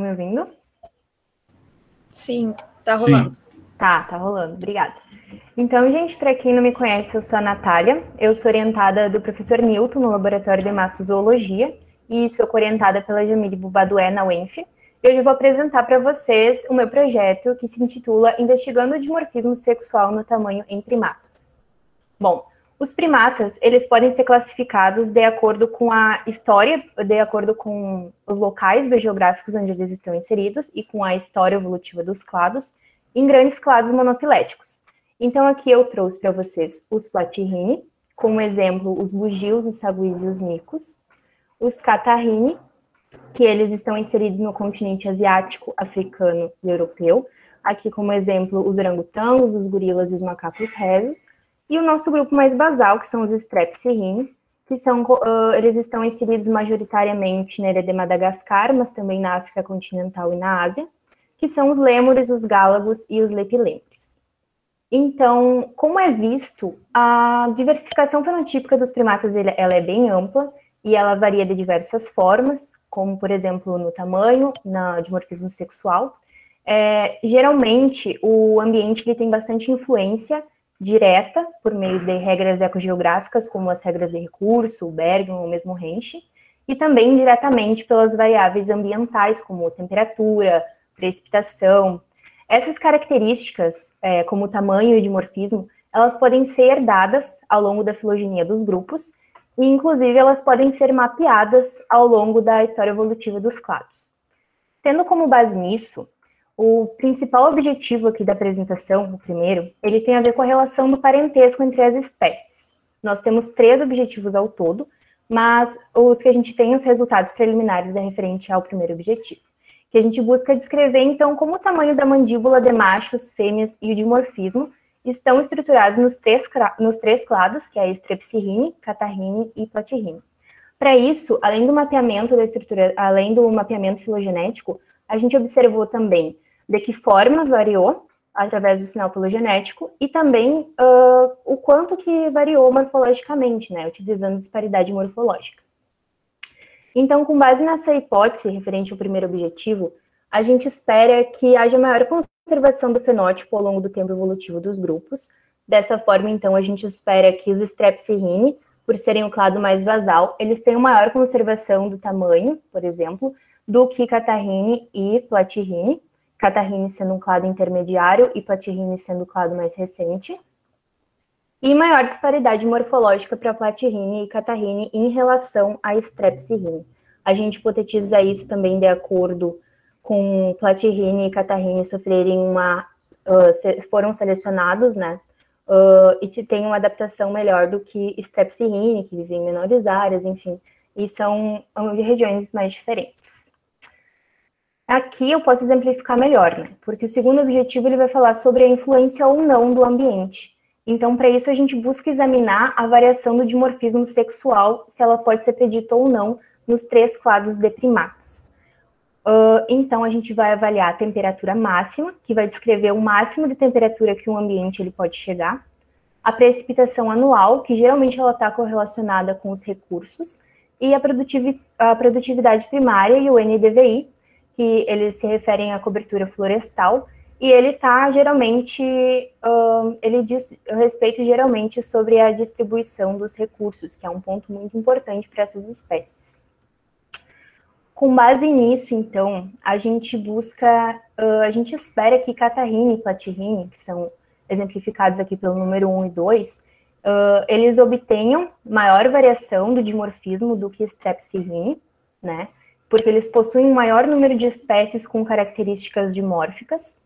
me ouvindo? Sim, tá rolando. Sim. Tá, tá rolando. Obrigada. Então, gente, para quem não me conhece, eu sou a Natália. Eu sou orientada do professor Newton no Laboratório de Mastozoologia e sou orientada pela Jamile Bubadué na UENF. E hoje eu vou apresentar para vocês o meu projeto que se intitula Investigando o dimorfismo sexual no tamanho em primatas. Bom, os primatas, eles podem ser classificados de acordo com a história, de acordo com os locais biogeográficos onde eles estão inseridos e com a história evolutiva dos clados, em grandes clados monofiléticos. Então, aqui eu trouxe para vocês os platirrhini, como exemplo, os bugios, os saguis e os micos, os catarrhini, que eles estão inseridos no continente asiático, africano e europeu, aqui como exemplo, os orangotangos, os gorilas e os macacos rezos, e o nosso grupo mais basal, que são os strepsirrhini, que são, uh, eles estão inseridos majoritariamente na ilha de Madagascar, mas também na África continental e na Ásia, que são os lêmures, os gálagos e os lepilempres. Então, como é visto, a diversificação fenotípica dos primatas ela é bem ampla e ela varia de diversas formas, como, por exemplo, no tamanho, na dimorfismo sexual. É, geralmente, o ambiente ele tem bastante influência direta por meio de regras ecogeográficas, como as regras de recurso, o ou mesmo Hensch, e também diretamente pelas variáveis ambientais, como temperatura, precipitação. Essas características, é, como o tamanho e dimorfismo, elas podem ser herdadas ao longo da filogenia dos grupos, e inclusive elas podem ser mapeadas ao longo da história evolutiva dos clados. Tendo como base nisso, o principal objetivo aqui da apresentação, o primeiro, ele tem a ver com a relação do parentesco entre as espécies. Nós temos três objetivos ao todo, mas os que a gente tem os resultados preliminares é referente ao primeiro objetivo que a gente busca descrever, então, como o tamanho da mandíbula de machos, fêmeas e o dimorfismo estão estruturados nos três, nos três clados, que é a estrepsirrhine, catarrhine e platirrhine. Para isso, além do mapeamento da estrutura, além do mapeamento filogenético, a gente observou também de que forma variou através do sinal filogenético e também uh, o quanto que variou morfologicamente, né, utilizando disparidade morfológica. Então, com base nessa hipótese referente ao primeiro objetivo, a gente espera que haja maior conservação do fenótipo ao longo do tempo evolutivo dos grupos. Dessa forma, então, a gente espera que os Strepsirrhini, por serem o clado mais basal, eles tenham maior conservação do tamanho, por exemplo, do que Catarrhine e Platirrhine, Catarrhine sendo um clado intermediário e Platirrhine sendo o clado mais recente e maior disparidade morfológica para platirrine e catarrine em relação a strepsirrine. A gente hipotetiza isso também de acordo com platirrine e catarrine sofrerem uma uh, foram selecionados, né? Uh, e tem uma adaptação melhor do que strepsirrine, que vive em menores áreas, enfim, e são regiões mais diferentes. Aqui eu posso exemplificar melhor, né? Porque o segundo objetivo ele vai falar sobre a influência ou não do ambiente. Então, para isso, a gente busca examinar a variação do dimorfismo sexual, se ela pode ser predita ou não, nos três quadros de primatas. Uh, então, a gente vai avaliar a temperatura máxima, que vai descrever o máximo de temperatura que um ambiente ele pode chegar, a precipitação anual, que geralmente ela está correlacionada com os recursos, e a, produtiv a produtividade primária e o NDVI, que eles se referem à cobertura florestal, e ele está geralmente, ele diz respeito geralmente sobre a distribuição dos recursos, que é um ponto muito importante para essas espécies. Com base nisso, então, a gente busca, uh, a gente espera que catarrine e platirrine, que são exemplificados aqui pelo número 1 e 2, uh, eles obtenham maior variação do dimorfismo do que strepsirrine, né? Porque eles possuem um maior número de espécies com características dimórficas,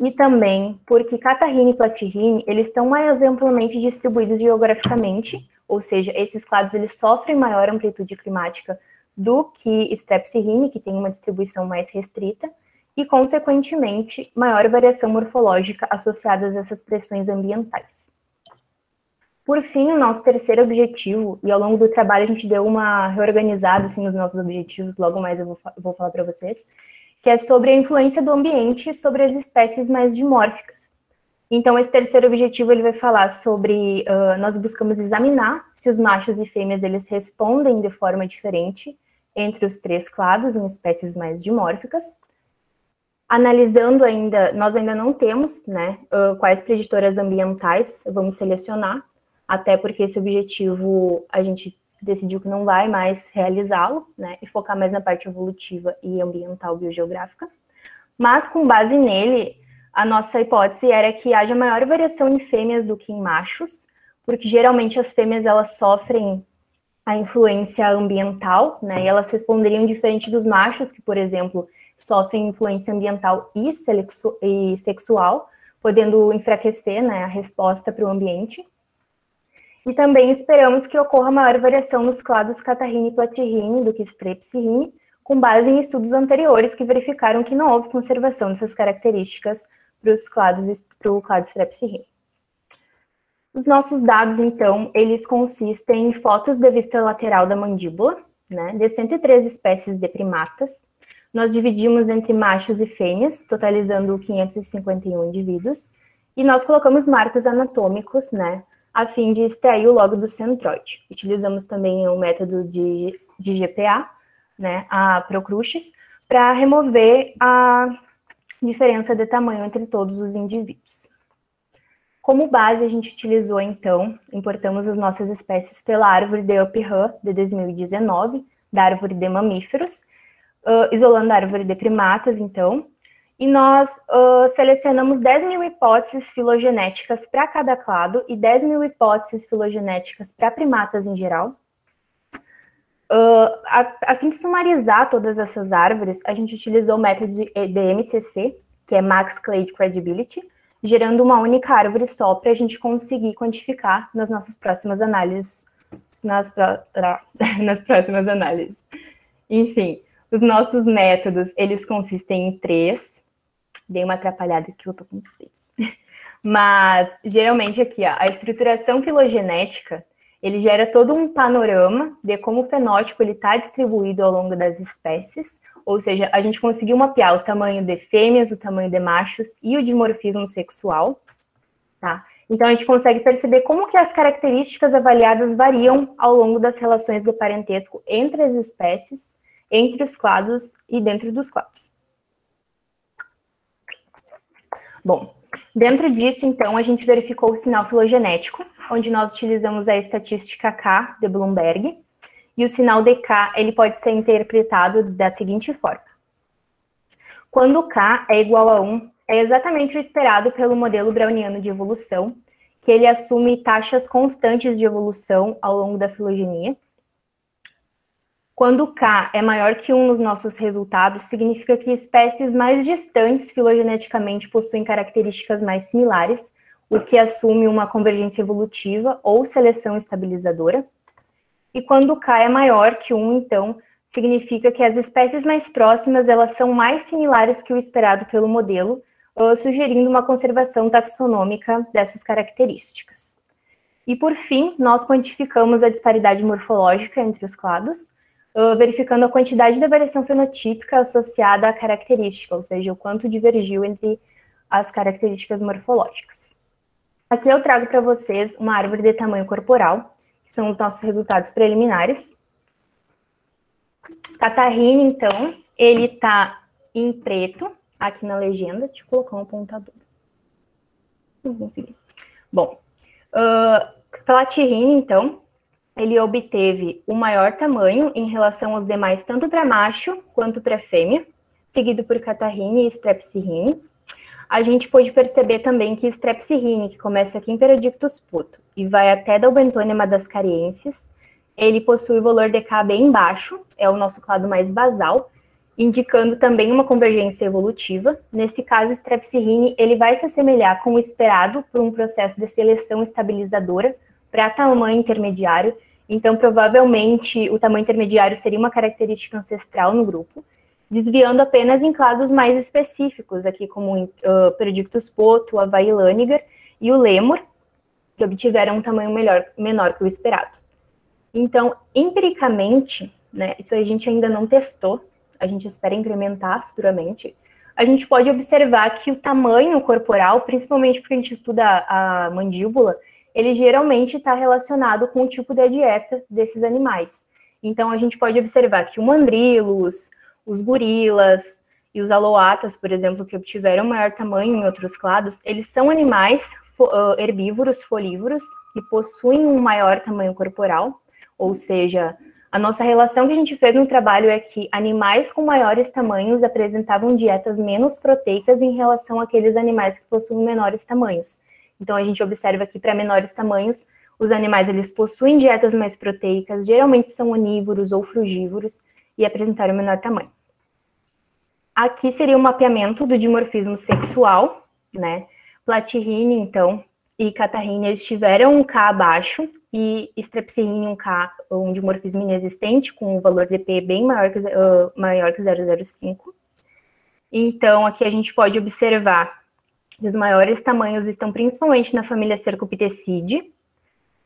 e também porque Catarrhine e Platirrhine, eles estão mais amplamente distribuídos geograficamente, ou seja, esses clados eles sofrem maior amplitude climática do que Strepsirrhine, que tem uma distribuição mais restrita, e, consequentemente, maior variação morfológica associada a essas pressões ambientais. Por fim, o nosso terceiro objetivo, e ao longo do trabalho a gente deu uma reorganizada assim, nos nossos objetivos, logo mais eu vou, vou falar para vocês, que é sobre a influência do ambiente sobre as espécies mais dimórficas. Então, esse terceiro objetivo ele vai falar sobre uh, nós buscamos examinar se os machos e fêmeas eles respondem de forma diferente entre os três clados em espécies mais dimórficas. Analisando ainda, nós ainda não temos, né, quais preditoras ambientais vamos selecionar, até porque esse objetivo a gente decidiu que não vai mais realizá-lo, né, e focar mais na parte evolutiva e ambiental biogeográfica. Mas com base nele, a nossa hipótese era que haja maior variação em fêmeas do que em machos, porque geralmente as fêmeas elas sofrem a influência ambiental, né? E elas responderiam diferente dos machos, que, por exemplo, sofrem influência ambiental e, e sexual, podendo enfraquecer né, a resposta para o ambiente. E também esperamos que ocorra maior variação nos clados catarrine e platirrine do que strepsirrine, com base em estudos anteriores que verificaram que não houve conservação dessas características para os clados para o clado strepsirrine. Os nossos dados, então, eles consistem em fotos de vista lateral da mandíbula, né, de 103 espécies de primatas. Nós dividimos entre machos e fêmeas, totalizando 551 indivíduos, e nós colocamos marcos anatômicos, né, a fim de extrair o logo do centroide. Utilizamos também o método de, de GPA, né, a Procrucis, para remover a diferença de tamanho entre todos os indivíduos. Como base, a gente utilizou, então, importamos as nossas espécies pela árvore de Upham de 2019, da árvore de mamíferos, uh, isolando a árvore de primatas, então, e nós uh, selecionamos 10 mil hipóteses filogenéticas para cada clado e 10 mil hipóteses filogenéticas para primatas em geral. Uh, a, a, fim de sumarizar todas essas árvores, a gente utilizou o método de, de MCC, que é Max Clade Credibility, gerando uma única árvore só para a gente conseguir quantificar nas nossas próximas análises, nas, nas próximas análises. Enfim, os nossos métodos, eles consistem em três. Dei uma atrapalhada aqui, eu tô com seis. Mas, geralmente aqui, ó, a estruturação filogenética, ele gera todo um panorama de como o fenótipo está distribuído ao longo das espécies, ou seja, a gente conseguiu mapear o tamanho de fêmeas, o tamanho de machos e o dimorfismo sexual, tá? Então, a gente consegue perceber como que as características avaliadas variam ao longo das relações de parentesco entre as espécies, entre os clados e dentro dos clados. Bom, dentro disso, então, a gente verificou o sinal filogenético, onde nós utilizamos a estatística K de Bloomberg, e o sinal de K ele pode ser interpretado da seguinte forma. Quando K é igual a 1, é exatamente o esperado pelo modelo browniano de evolução, que ele assume taxas constantes de evolução ao longo da filogenia. Quando K é maior que 1 nos nossos resultados, significa que espécies mais distantes filogeneticamente possuem características mais similares, o que assume uma convergência evolutiva ou seleção estabilizadora. E quando K é maior que 1, então, significa que as espécies mais próximas elas são mais similares que o esperado pelo modelo, sugerindo uma conservação taxonômica dessas características. E por fim, nós quantificamos a disparidade morfológica entre os clados, verificando a quantidade de variação fenotípica associada à característica, ou seja, o quanto divergiu entre as características morfológicas. Aqui eu trago para vocês uma árvore de tamanho corporal, são os nossos resultados preliminares. Catarrina, então, ele está em preto, aqui na legenda. Deixa eu colocar um apontador. Não consegui. Bom, uh, então, ele obteve o maior tamanho em relação aos demais, tanto para macho quanto para fêmea, seguido por Catarrine e Strepsirrine a gente pôde perceber também que Strepsirrhine, que começa aqui em Peradictus puto e vai até Dalbentônia madascariensis, ele possui o valor de K bem baixo, é o nosso clado mais basal, indicando também uma convergência evolutiva. Nesse caso, Strepsirrhine, ele vai se assemelhar com o esperado por um processo de seleção estabilizadora para tamanho intermediário, então provavelmente o tamanho intermediário seria uma característica ancestral no grupo desviando apenas em clados mais específicos, aqui como uh, Predictus poto, Havaí Laniger e o Lemur, que obtiveram um tamanho melhor, menor que o esperado. Então, empiricamente, né, isso a gente ainda não testou, a gente espera incrementar futuramente, a gente pode observar que o tamanho corporal, principalmente porque a gente estuda a mandíbula, ele geralmente está relacionado com o tipo de dieta desses animais. Então, a gente pode observar que o mandrilos, os gorilas e os aloatas, por exemplo, que obtiveram maior tamanho em outros clados, eles são animais herbívoros, folívoros, que possuem um maior tamanho corporal, ou seja, a nossa relação que a gente fez no trabalho é que animais com maiores tamanhos apresentavam dietas menos proteicas em relação àqueles animais que possuem menores tamanhos. Então, a gente observa que para menores tamanhos, os animais eles possuem dietas mais proteicas, geralmente são onívoros ou frugívoros e apresentaram menor tamanho. Aqui seria o um mapeamento do dimorfismo sexual, né? Platyrrhini, então, e Catarrhini, eles tiveram um K abaixo, e Strepsirrhini um K, um dimorfismo inexistente, com um valor de P bem maior que, uh, maior que 0,05. Então, aqui a gente pode observar que os maiores tamanhos estão principalmente na família Cercopithecidae,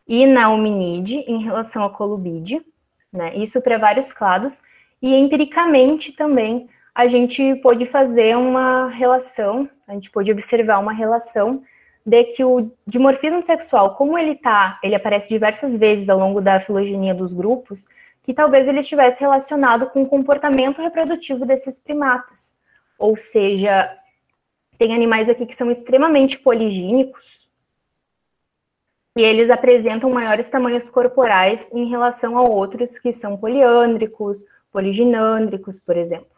e na hominide em relação à colubide, né? Isso para vários clados. E empiricamente também a gente pôde fazer uma relação, a gente pôde observar uma relação de que o dimorfismo sexual, como ele tá, ele aparece diversas vezes ao longo da filogenia dos grupos, que talvez ele estivesse relacionado com o comportamento reprodutivo desses primatas. Ou seja, tem animais aqui que são extremamente poligínicos, e eles apresentam maiores tamanhos corporais em relação a outros que são poliândricos, poliginândricos, por exemplo.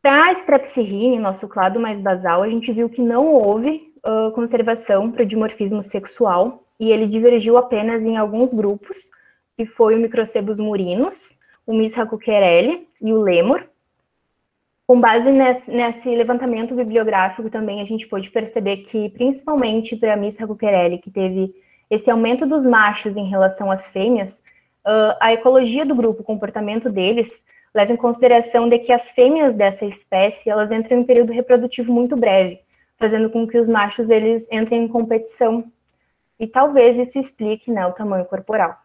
Para a Strepsirrhine, nosso clado mais basal, a gente viu que não houve uh, conservação para o dimorfismo sexual e ele divergiu apenas em alguns grupos, que foi o Microcebus murinus, o Misracuquerelli e o Lemur, com base nesse, nesse, levantamento bibliográfico também, a gente pôde perceber que, principalmente para a Miss Raguquerelli, que teve esse aumento dos machos em relação às fêmeas, uh, a ecologia do grupo, o comportamento deles, leva em consideração de que as fêmeas dessa espécie, elas entram em um período reprodutivo muito breve, fazendo com que os machos, eles entrem em competição. E talvez isso explique né, o tamanho corporal.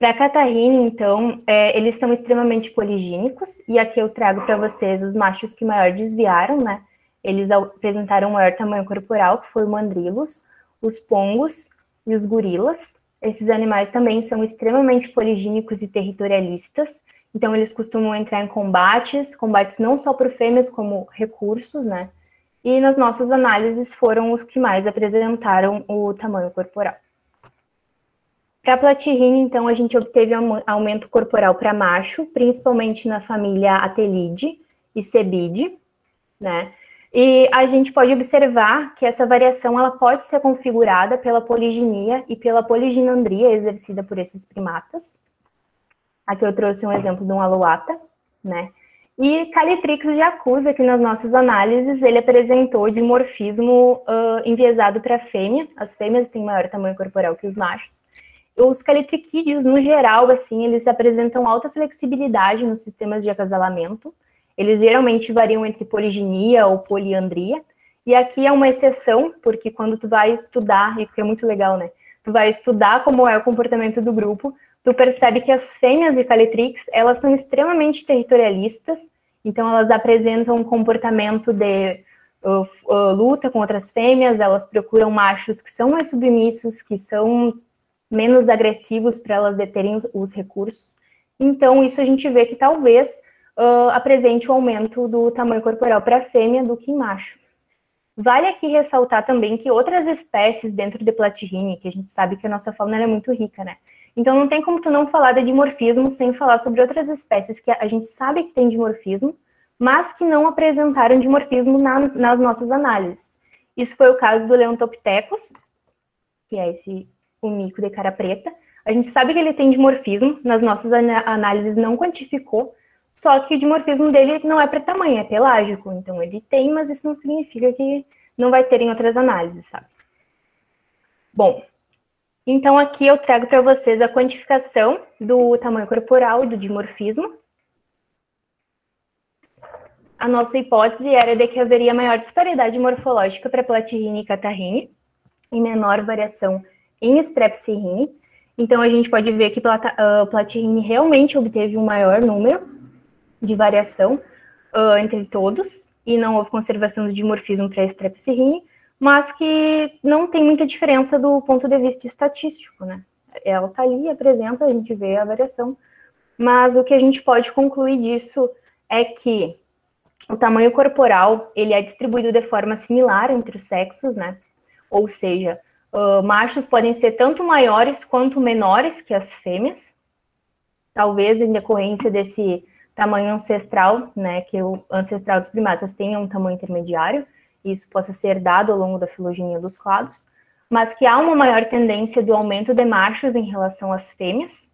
Para a catarrina, então, é, eles são extremamente poligínicos, e aqui eu trago para vocês os machos que maior desviaram, né? Eles apresentaram maior tamanho corporal, que foi o mandrilos, os pongos e os gorilas. Esses animais também são extremamente poligínicos e territorialistas, então eles costumam entrar em combates, combates não só por fêmeas, como recursos, né? E nas nossas análises foram os que mais apresentaram o tamanho corporal. Para platirrina, então, a gente obteve um aumento corporal para macho, principalmente na família Atelide e Sebide, né? E a gente pode observar que essa variação ela pode ser configurada pela poliginia e pela poliginandria exercida por esses primatas. Aqui eu trouxe um exemplo de um aloata, né? E Calitrix acusa que nas nossas análises ele apresentou dimorfismo uh, enviesado para fêmea. As fêmeas têm maior tamanho corporal que os machos os calitriquídeos, no geral, assim, eles apresentam alta flexibilidade nos sistemas de acasalamento. Eles geralmente variam entre poliginia ou poliandria. E aqui é uma exceção, porque quando tu vai estudar, e que é muito legal, né? Tu vai estudar como é o comportamento do grupo, tu percebe que as fêmeas de Calitrix, elas são extremamente territorialistas, então elas apresentam um comportamento de uh, uh, luta com outras fêmeas, elas procuram machos que são mais submissos, que são menos agressivos para elas deterem os, os, recursos. Então, isso a gente vê que talvez uh, apresente um aumento do tamanho corporal para fêmea do que em macho. Vale aqui ressaltar também que outras espécies dentro de Platyrrhini, que a gente sabe que a nossa fauna é muito rica, né? Então não tem como tu não falar de dimorfismo sem falar sobre outras espécies que a gente sabe que tem dimorfismo, mas que não apresentaram dimorfismo nas, nas nossas análises. Isso foi o caso do Leontopithecus, que é esse o mico de cara preta. A gente sabe que ele tem dimorfismo, nas nossas análises não quantificou, só que o dimorfismo dele não é para tamanho, é pelágico. Então ele tem, mas isso não significa que não vai ter em outras análises, sabe? Bom, então aqui eu trago para vocês a quantificação do tamanho corporal e do dimorfismo. A nossa hipótese era de que haveria maior disparidade morfológica para Platyrrhini e Catarrhini, e menor variação em Strepsirrhini. Então, a gente pode ver que uh, Platyrrhini realmente obteve um maior número de variação uh, entre todos, e não houve conservação do dimorfismo para Strepsirrhini, mas que não tem muita diferença do ponto de vista estatístico, né? ela está ali, apresenta, a gente vê a variação, mas o que a gente pode concluir disso é que o tamanho corporal, ele é distribuído de forma similar entre os sexos, né? Ou seja, uh, machos podem ser tanto maiores quanto menores que as fêmeas, talvez em decorrência desse tamanho ancestral, né, que o ancestral dos primatas tenha um tamanho intermediário, isso possa ser dado ao longo da filogenia dos clados, mas que há uma maior tendência do aumento de machos em relação às fêmeas,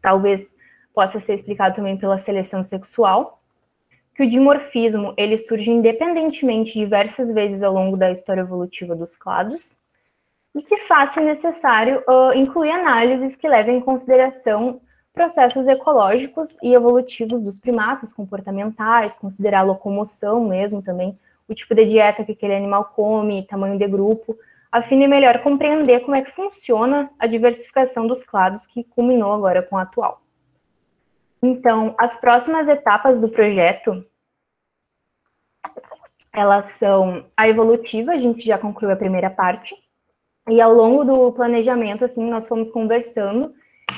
talvez possa ser explicado também pela seleção sexual, que o dimorfismo ele surge independentemente diversas vezes ao longo da história evolutiva dos clados, e que faça necessário uh, incluir análises que levem em consideração processos ecológicos e evolutivos dos primatas, comportamentais, considerar a locomoção mesmo também, o tipo de dieta que aquele animal come, tamanho de grupo, a fim de melhor compreender como é que funciona a diversificação dos clados que culminou agora com a atual. Então, as próximas etapas do projeto, elas são a evolutiva, a gente já concluiu a primeira parte, e ao longo do planejamento, assim, nós fomos conversando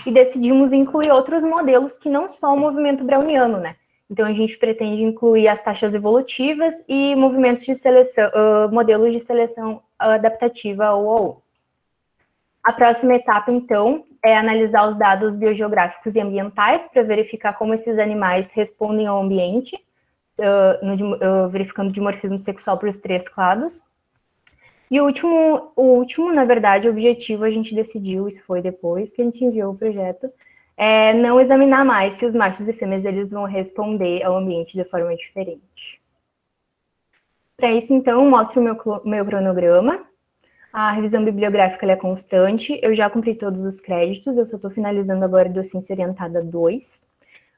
e decidimos incluir outros modelos que não só o movimento browniano, né? Então, a gente pretende incluir as taxas evolutivas e movimentos de seleção, uh, modelos de seleção adaptativa ou. A próxima etapa, então, é analisar os dados biogeográficos e ambientais para verificar como esses animais respondem ao ambiente, uh, no, uh, verificando dimorfismo sexual para os três clados. E o último, o último, na verdade, objetivo a gente decidiu, isso foi depois que a gente enviou o projeto, é não examinar mais se os machos e fêmeas eles vão responder ao ambiente de forma diferente. Para isso, então, mostro o meu, meu cronograma. A revisão bibliográfica é constante, eu já cumpri todos os créditos, eu só estou finalizando agora docência orientada 2.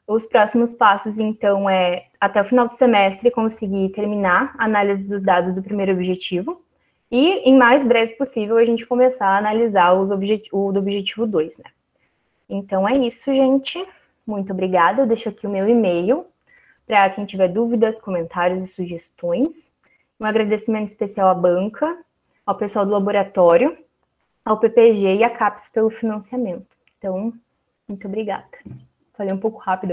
Os próximos passos, então, é, até o final do semestre, conseguir terminar a análise dos dados do primeiro objetivo, e, em mais breve possível, a gente começar a analisar os objeti o do objetivo 2, né? Então é isso, gente. Muito obrigada. Eu deixo aqui o meu e-mail para quem tiver dúvidas, comentários e sugestões. Um agradecimento especial à banca, ao pessoal do laboratório, ao PPG e à CAPES pelo financiamento. Então, muito obrigada. Falei um pouco rápido.